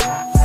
Bye.